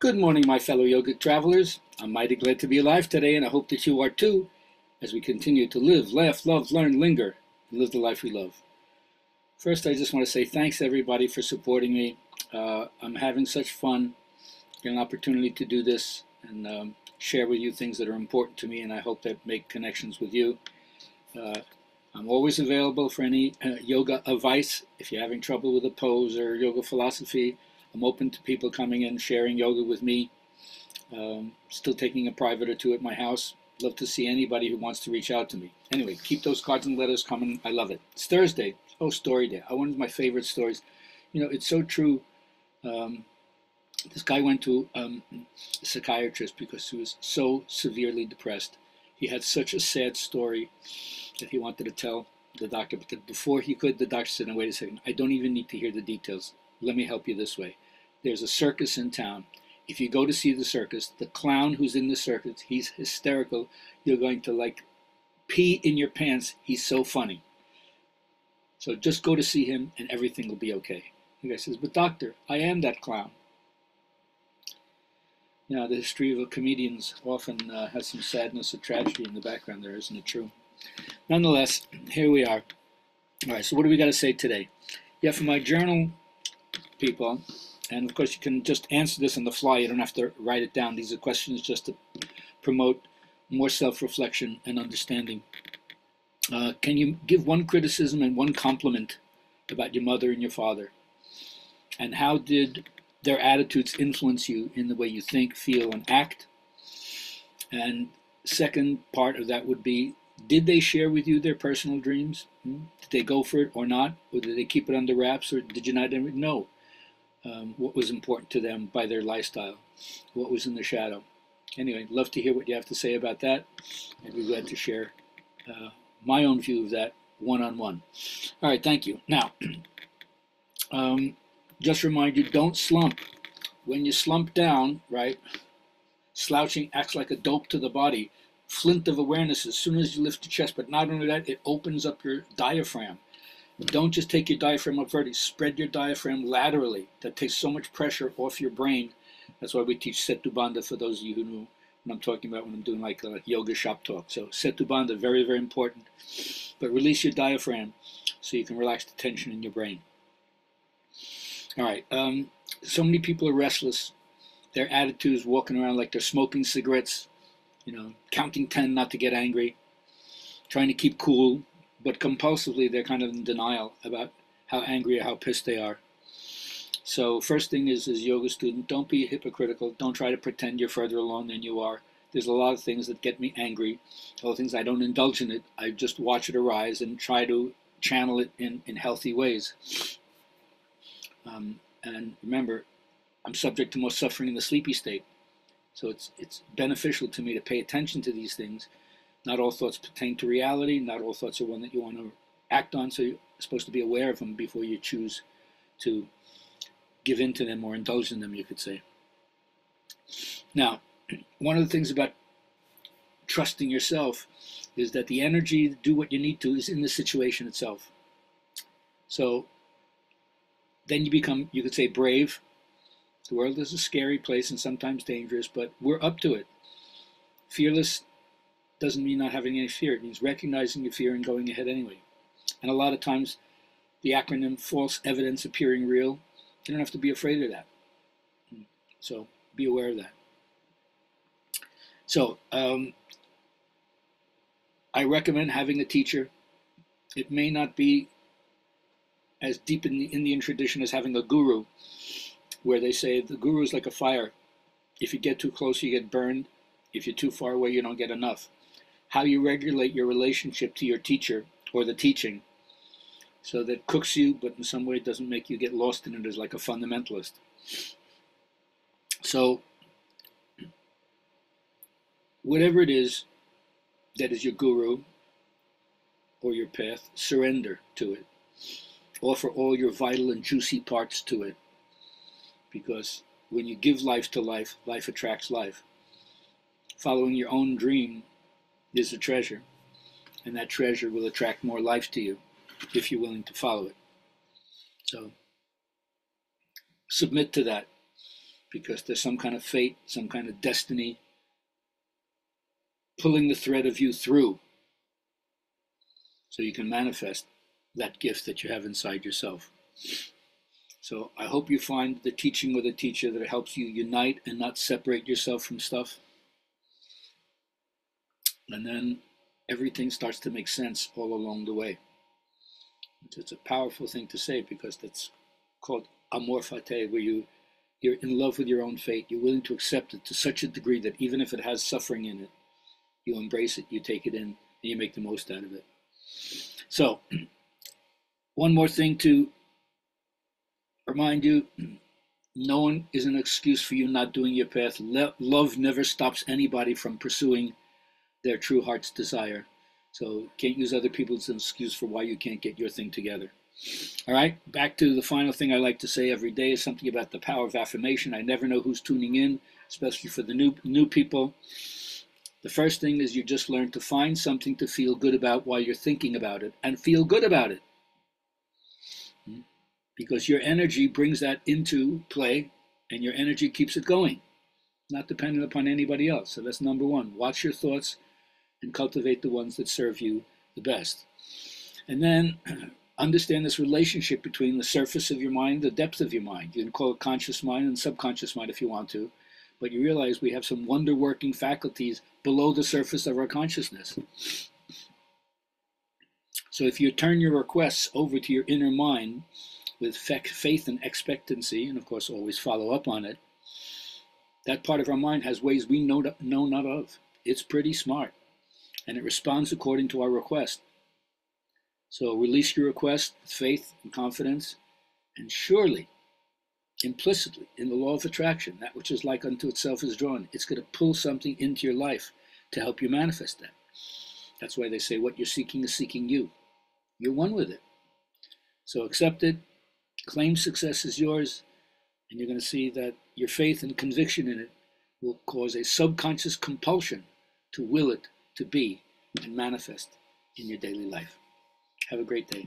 Good morning, my fellow yogic travelers. I'm mighty glad to be alive today, and I hope that you are too, as we continue to live, laugh, love, learn, linger, and live the life we love. First, I just want to say thanks everybody for supporting me. Uh, I'm having such fun, getting an opportunity to do this and um, share with you things that are important to me, and I hope that make connections with you. Uh, I'm always available for any uh, yoga advice. If you're having trouble with a pose or yoga philosophy, I'm open to people coming in, sharing yoga with me. Um, still taking a private or two at my house. Love to see anybody who wants to reach out to me. Anyway, keep those cards and letters coming. I love it. It's Thursday. Oh, story day. One of my favorite stories. You know, it's so true. Um, this guy went to um, a psychiatrist because he was so severely depressed. He had such a sad story that he wanted to tell the doctor. But before he could, the doctor said, no, wait a second. I don't even need to hear the details. Let me help you this way. There's a circus in town. If you go to see the circus, the clown who's in the circus, he's hysterical. You're going to like pee in your pants. He's so funny. So just go to see him and everything will be okay. The guy says, But doctor, I am that clown. Now, the history of comedians often uh, has some sadness or tragedy in the background there, isn't it true? Nonetheless, here we are. All right, so what do we got to say today? Yeah, for my journal people, and of course you can just answer this on the fly. You don't have to write it down. These are questions just to promote more self-reflection and understanding. Uh, can you give one criticism and one compliment about your mother and your father? And how did their attitudes influence you in the way you think, feel, and act? And second part of that would be, did they share with you their personal dreams? Hmm? Did they go for it or not? Or did they keep it under wraps or did you not know? Um, what was important to them by their lifestyle, what was in the shadow. Anyway, love to hear what you have to say about that. I'd be glad to share uh, my own view of that one on one. All right, thank you. Now, um, just remind you don't slump. When you slump down, right, slouching acts like a dope to the body. Flint of awareness as soon as you lift your chest, but not only that, it opens up your diaphragm. Don't just take your diaphragm up vertically. Spread your diaphragm laterally. That takes so much pressure off your brain. That's why we teach Setu Bandha for those of you who know what I'm talking about when I'm doing like a yoga shop talk. So Setu Bandha, very, very important. But release your diaphragm so you can relax the tension in your brain. All right. Um, so many people are restless. Their attitudes walking around like they're smoking cigarettes, you know, counting 10 not to get angry, trying to keep cool, but compulsively they're kind of in denial about how angry or how pissed they are. So first thing is, as yoga student, don't be hypocritical. Don't try to pretend you're further along than you are. There's a lot of things that get me angry. All the things I don't indulge in it. I just watch it arise and try to channel it in, in healthy ways. Um, and remember, I'm subject to more suffering in the sleepy state. So it's it's beneficial to me to pay attention to these things not all thoughts pertain to reality. Not all thoughts are one that you want to act on. So you're supposed to be aware of them before you choose to give in to them or indulge in them, you could say. Now, one of the things about trusting yourself is that the energy to do what you need to is in the situation itself. So then you become, you could say, brave. The world is a scary place and sometimes dangerous, but we're up to it. Fearless doesn't mean not having any fear. It means recognizing your fear and going ahead anyway. And a lot of times, the acronym false evidence appearing real, you don't have to be afraid of that. So be aware of that. So um, I recommend having a teacher. It may not be as deep in the Indian tradition as having a guru, where they say the guru is like a fire. If you get too close, you get burned. If you're too far away, you don't get enough how you regulate your relationship to your teacher or the teaching so that cooks you, but in some way it doesn't make you get lost in it as like a fundamentalist. So, whatever it is that is your guru or your path, surrender to it. Offer all your vital and juicy parts to it. Because when you give life to life, life attracts life. Following your own dream is a treasure, and that treasure will attract more life to you if you're willing to follow it. So submit to that. because there's some kind of fate, some kind of destiny pulling the thread of you through so you can manifest that gift that you have inside yourself. So I hope you find the teaching with a teacher that helps you unite and not separate yourself from stuff. And then everything starts to make sense all along the way. It's a powerful thing to say because that's called amor fati, where you you're in love with your own fate. You're willing to accept it to such a degree that even if it has suffering in it, you embrace it, you take it in, and you make the most out of it. So, one more thing to remind you no one is an excuse for you not doing your path. Love never stops anybody from pursuing their true heart's desire. So, can't use other people as an excuse for why you can't get your thing together. All right, back to the final thing I like to say every day is something about the power of affirmation. I never know who's tuning in, especially for the new new people. The first thing is you just learn to find something to feel good about while you're thinking about it and feel good about it. Hmm? Because your energy brings that into play and your energy keeps it going, not dependent upon anybody else. So that's number one. Watch your thoughts and cultivate the ones that serve you the best. And then understand this relationship between the surface of your mind, the depth of your mind. You can call it conscious mind and subconscious mind if you want to, but you realize we have some wonder working faculties below the surface of our consciousness. So if you turn your requests over to your inner mind with faith and expectancy, and of course always follow up on it, that part of our mind has ways we know, know not of. It's pretty smart, and it responds according to our request. So release your request with faith and confidence, and surely, implicitly, in the law of attraction, that which is like unto itself is drawn. It's going to pull something into your life to help you manifest that. That's why they say what you're seeking is seeking you. You're one with it. So accept it, claim success is yours, and you're going to see that your faith and conviction in it will cause a subconscious compulsion to will it to be and manifest in your daily life. Have a great day.